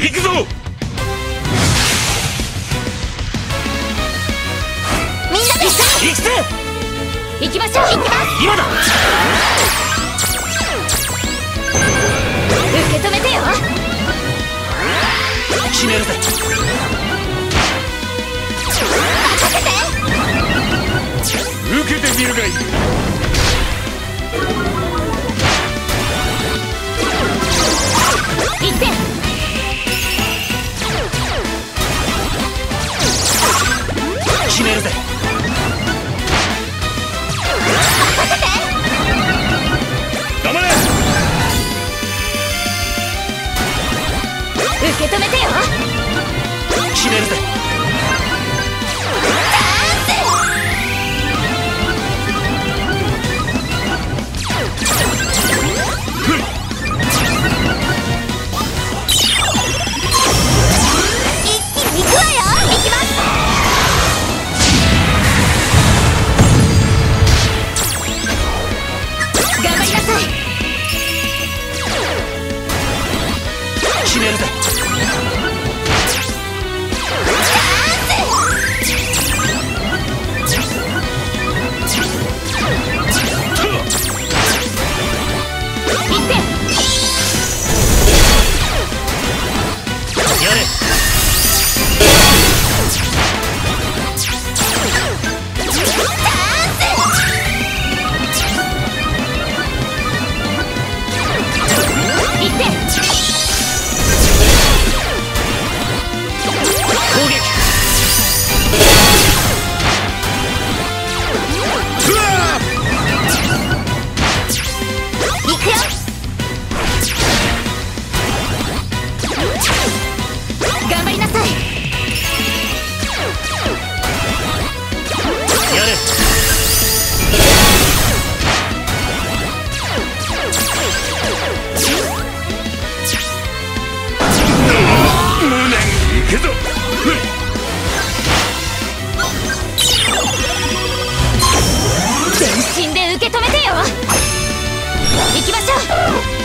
行くぞ！みんなで行くぜ！行きましょう。行きます。今だ！受け止めてよ。決めるぜ！任せて。受けてみるがいい決めるぜ。一気に行くわよ行きます頑張りなさい。決めるぜけぞ全身で受け止めてよ。行きましょう。